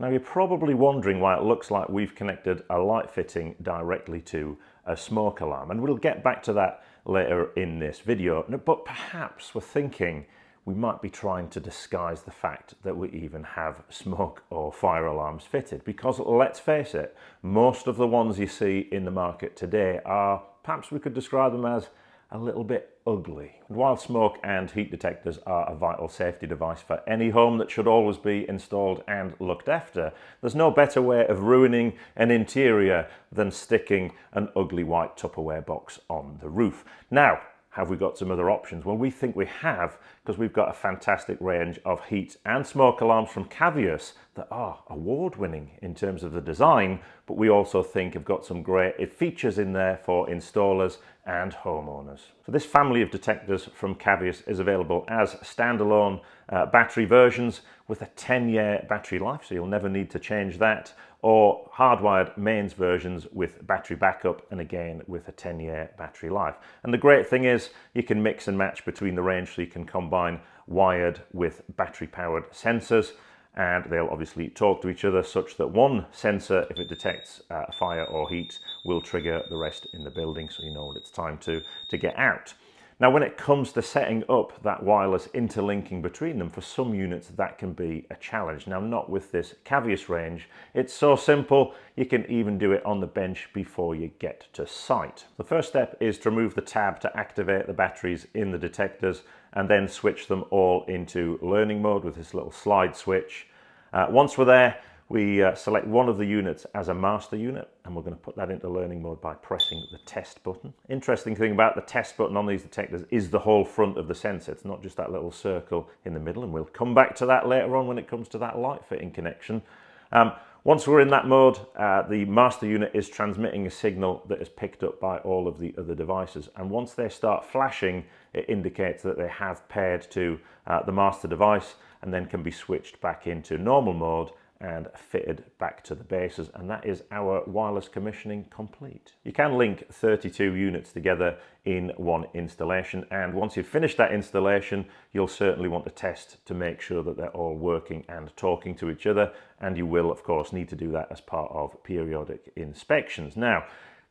Now you're probably wondering why it looks like we've connected a light fitting directly to a smoke alarm and we'll get back to that later in this video. But perhaps we're thinking we might be trying to disguise the fact that we even have smoke or fire alarms fitted because let's face it most of the ones you see in the market today are perhaps we could describe them as a little bit ugly. While smoke and heat detectors are a vital safety device for any home that should always be installed and looked after, there's no better way of ruining an interior than sticking an ugly white Tupperware box on the roof. Now, have we got some other options? Well, we think we have because we've got a fantastic range of heat and smoke alarms from Cavius that are award-winning in terms of the design, but we also think have got some great features in there for installers and homeowners. So this family of detectors from Cavius is available as standalone uh, battery versions with a 10-year battery life, so you'll never need to change that, or hardwired mains versions with battery backup and again with a 10 year battery life. And the great thing is you can mix and match between the range so you can combine wired with battery powered sensors and they'll obviously talk to each other such that one sensor, if it detects uh, fire or heat, will trigger the rest in the building so you know when it's time to, to get out. Now, when it comes to setting up that wireless interlinking between them, for some units that can be a challenge. Now, not with this Cavius range. It's so simple, you can even do it on the bench before you get to site. The first step is to remove the tab to activate the batteries in the detectors and then switch them all into learning mode with this little slide switch. Uh, once we're there, we uh, select one of the units as a master unit and we're going to put that into learning mode by pressing the test button. Interesting thing about the test button on these detectors is the whole front of the sensor. It's not just that little circle in the middle and we'll come back to that later on when it comes to that light fitting connection. Um, once we're in that mode, uh, the master unit is transmitting a signal that is picked up by all of the other devices. And once they start flashing, it indicates that they have paired to uh, the master device and then can be switched back into normal mode and fitted back to the bases and that is our wireless commissioning complete. You can link 32 units together in one installation and once you've finished that installation you'll certainly want to test to make sure that they're all working and talking to each other and you will of course need to do that as part of periodic inspections. Now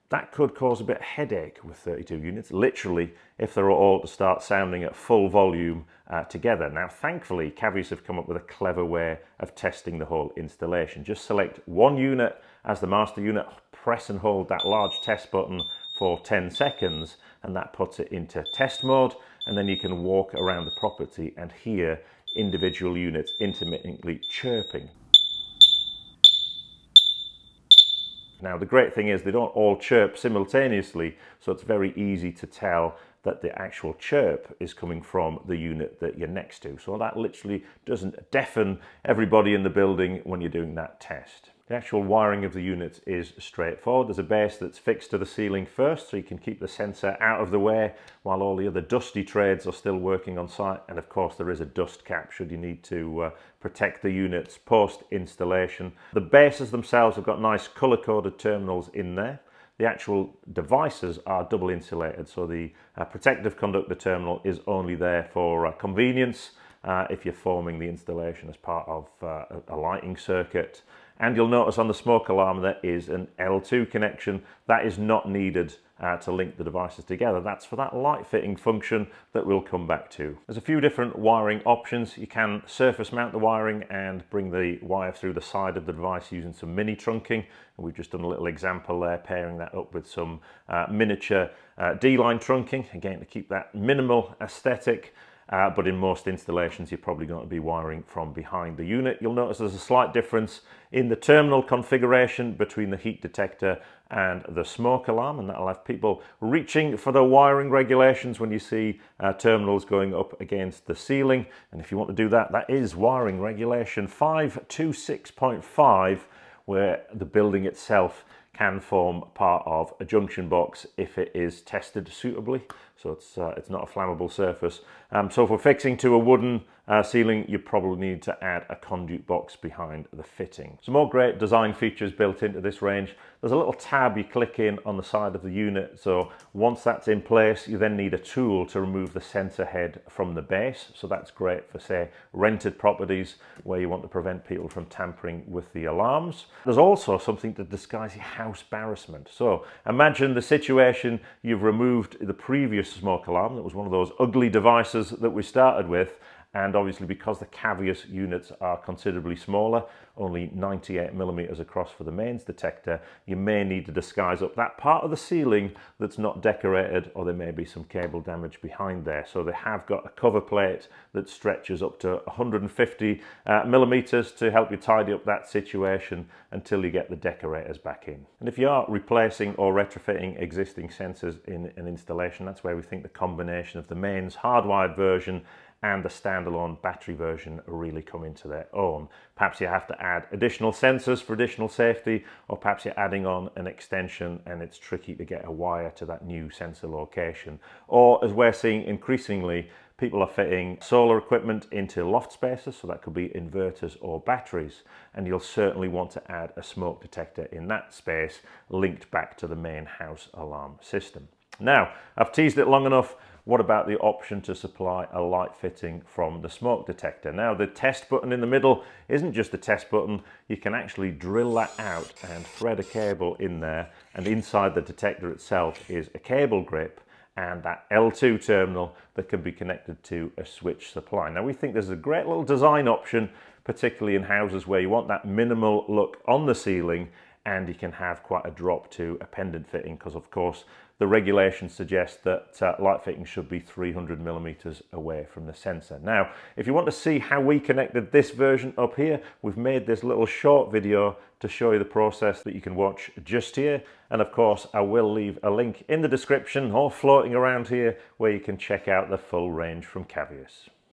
that could cause a bit of headache with 32 units, literally, if they're all to start sounding at full volume uh, together. Now, thankfully, Cavius have come up with a clever way of testing the whole installation. Just select one unit as the master unit, press and hold that large test button for 10 seconds, and that puts it into test mode, and then you can walk around the property and hear individual units intermittently chirping. Now the great thing is they don't all chirp simultaneously, so it's very easy to tell that the actual chirp is coming from the unit that you're next to. So that literally doesn't deafen everybody in the building when you're doing that test. The actual wiring of the units is straightforward. There's a base that's fixed to the ceiling first so you can keep the sensor out of the way while all the other dusty trades are still working on site. And of course there is a dust cap should you need to uh, protect the units post installation. The bases themselves have got nice color coded terminals in there. The actual devices are double insulated so the uh, protective conductor terminal is only there for uh, convenience uh, if you're forming the installation as part of uh, a lighting circuit. And you'll notice on the smoke alarm there is an L2 connection. That is not needed uh, to link the devices together. That's for that light fitting function that we'll come back to. There's a few different wiring options. You can surface mount the wiring and bring the wire through the side of the device using some mini trunking. And we've just done a little example there, pairing that up with some uh, miniature uh, D-line trunking, again to keep that minimal aesthetic uh, but in most installations you're probably going to be wiring from behind the unit. You'll notice there's a slight difference in the terminal configuration between the heat detector and the smoke alarm and that'll have people reaching for the wiring regulations when you see uh, terminals going up against the ceiling and if you want to do that that is wiring regulation 526.5 where the building itself can form part of a junction box if it is tested suitably so it's, uh, it's not a flammable surface. Um, so for fixing to a wooden uh, ceiling, you probably need to add a conduit box behind the fitting. Some more great design features built into this range. There's a little tab you click in on the side of the unit. So once that's in place, you then need a tool to remove the sensor head from the base. So that's great for say rented properties where you want to prevent people from tampering with the alarms. There's also something to disguise your house barrassment. So imagine the situation you've removed the previous smoke alarm that was one of those ugly devices that we started with and obviously because the Cavius units are considerably smaller, only 98 millimeters across for the mains detector, you may need to disguise up that part of the ceiling that's not decorated or there may be some cable damage behind there. So they have got a cover plate that stretches up to 150 uh, millimeters to help you tidy up that situation until you get the decorators back in. And if you are replacing or retrofitting existing sensors in an installation, that's where we think the combination of the mains hardwired version and the standalone battery version really come into their own. Perhaps you have to add additional sensors for additional safety, or perhaps you're adding on an extension and it's tricky to get a wire to that new sensor location. Or as we're seeing increasingly, people are fitting solar equipment into loft spaces, so that could be inverters or batteries, and you'll certainly want to add a smoke detector in that space linked back to the main house alarm system. Now, I've teased it long enough. What about the option to supply a light fitting from the smoke detector? Now the test button in the middle isn't just a test button, you can actually drill that out and thread a cable in there and inside the detector itself is a cable grip and that L2 terminal that can be connected to a switch supply. Now we think there's a great little design option, particularly in houses where you want that minimal look on the ceiling and you can have quite a drop to a pendant fitting because of course the regulations suggest that uh, light fitting should be 300 millimeters away from the sensor. Now, if you want to see how we connected this version up here, we've made this little short video to show you the process that you can watch just here. And of course, I will leave a link in the description or floating around here where you can check out the full range from Cavius.